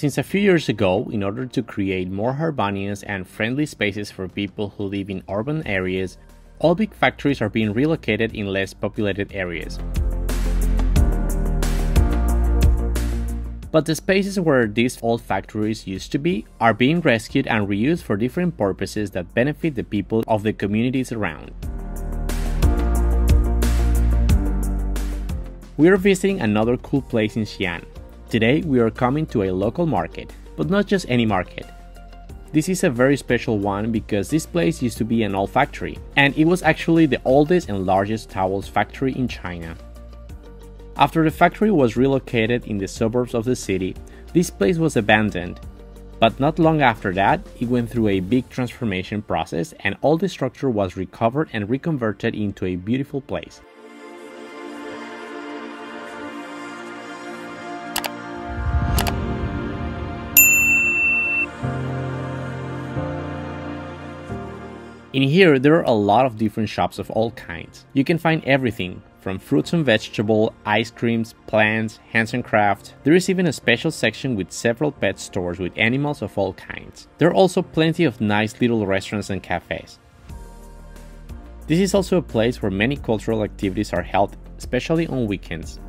Since a few years ago, in order to create more harmonious and friendly spaces for people who live in urban areas, all big factories are being relocated in less populated areas. But the spaces where these old factories used to be are being rescued and reused for different purposes that benefit the people of the communities around. We are visiting another cool place in Xi'an. Today we are coming to a local market, but not just any market. This is a very special one because this place used to be an old factory, and it was actually the oldest and largest towels factory in China. After the factory was relocated in the suburbs of the city, this place was abandoned. But not long after that, it went through a big transformation process and all the structure was recovered and reconverted into a beautiful place. In here, there are a lot of different shops of all kinds. You can find everything from fruits and vegetables, ice creams, plants, hands and craft. There is even a special section with several pet stores with animals of all kinds. There are also plenty of nice little restaurants and cafes. This is also a place where many cultural activities are held, especially on weekends.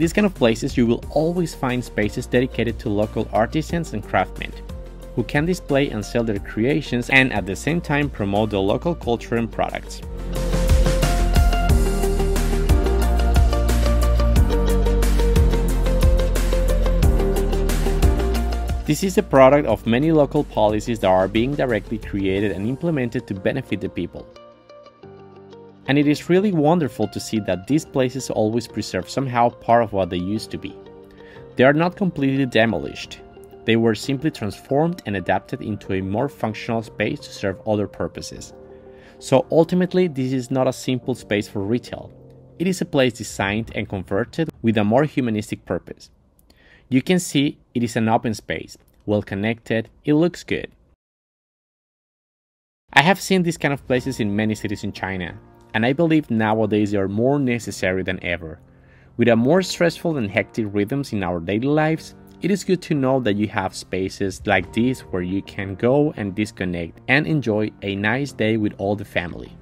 These kind of places, you will always find spaces dedicated to local artisans and craftsmen, who can display and sell their creations and at the same time promote the local culture and products. This is a product of many local policies that are being directly created and implemented to benefit the people. And it is really wonderful to see that these places always preserve somehow part of what they used to be. They are not completely demolished, they were simply transformed and adapted into a more functional space to serve other purposes. So ultimately, this is not a simple space for retail. It is a place designed and converted with a more humanistic purpose. You can see it is an open space, well connected, it looks good. I have seen these kind of places in many cities in China, and I believe nowadays they are more necessary than ever. With a more stressful and hectic rhythms in our daily lives, it is good to know that you have spaces like this where you can go and disconnect and enjoy a nice day with all the family.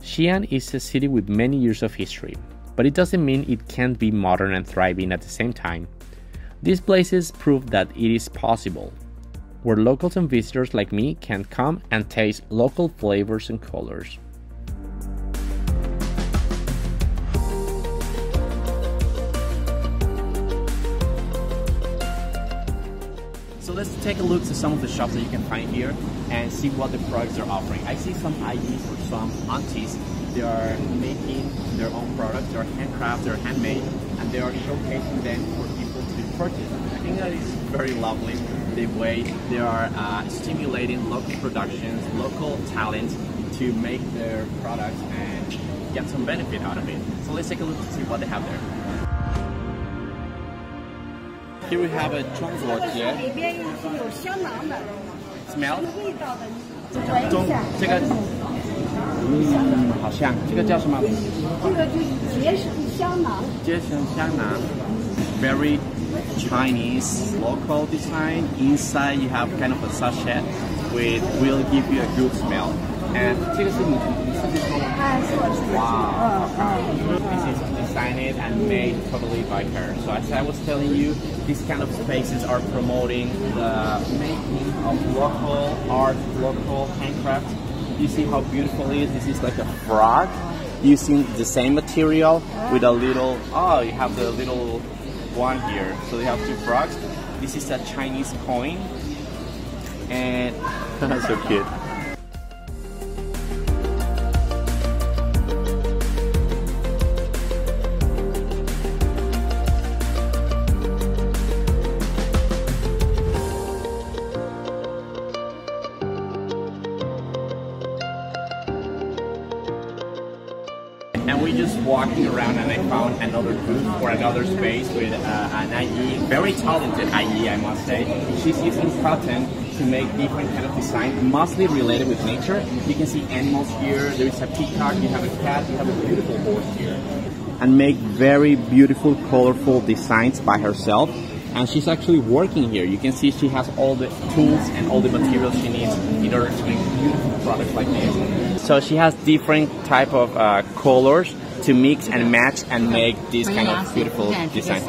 Xi'an is a city with many years of history, but it doesn't mean it can't be modern and thriving at the same time. These places prove that it is possible, where locals and visitors like me can come and taste local flavors and colors. So let's take a look to some of the shops that you can find here and see what the products are offering. I see some IDs for some aunties. They are making their own products, they're handcrafted, they're handmade, and they are showcasing them for purchase. I think that is very lovely the way they are uh, stimulating local productions, local talent to make their products and get some benefit out of it. So let's take a look to see what they have there. Here we have a 中国结，里边有香囊的，smell 味道的，中这个，嗯，好像这个叫什么？这个就是结绳 香囊。结绳香囊，very Chinese local design. Inside you have kind of a sachet with will give you a good smell. And wow, this is designed and made totally by her. So as I was telling you, these kind of spaces are promoting the making of local art, local handcraft. You see how beautiful it is? This is like a frog using the same material ah. with a little, oh, you have the little one here. So they have two frogs. This is a Chinese coin. And that's so cute. Walking around and I found another booth or another space with uh, an ayi, very talented ayi, I must say. She's using cotton to make different kind of design, mostly related with nature. You can see animals here. There is a peacock. You have a cat. You have a beautiful horse here, and make very beautiful, colorful designs by herself and she's actually working here. You can see she has all the tools and all the materials she needs in order to make beautiful products like this. So she has different type of uh, colors to mix and match and make this kind of beautiful design.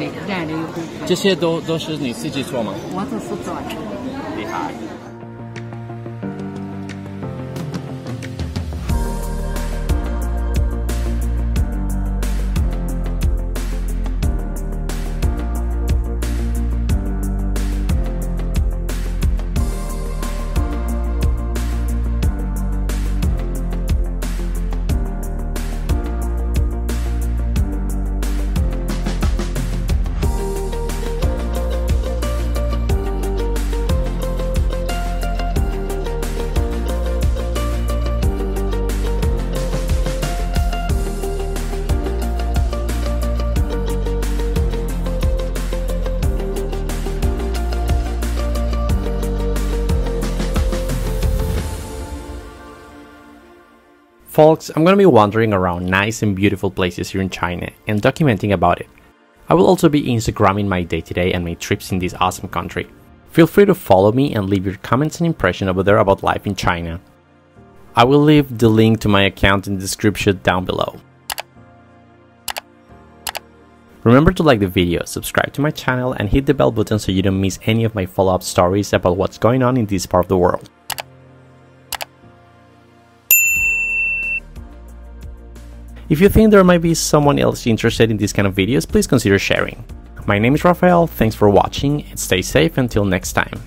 这些都都是你自己做吗？我自己做的。厉害。 Folks, I'm gonna be wandering around nice and beautiful places here in China and documenting about it. I will also be Instagramming my day to day and my trips in this awesome country. Feel free to follow me and leave your comments and impression over there about life in China. I will leave the link to my account in the description down below. Remember to like the video, subscribe to my channel and hit the bell button so you don't miss any of my follow-up stories about what's going on in this part of the world. If you think there might be someone else interested in these kind of videos, please consider sharing. My name is Rafael, thanks for watching, and stay safe until next time.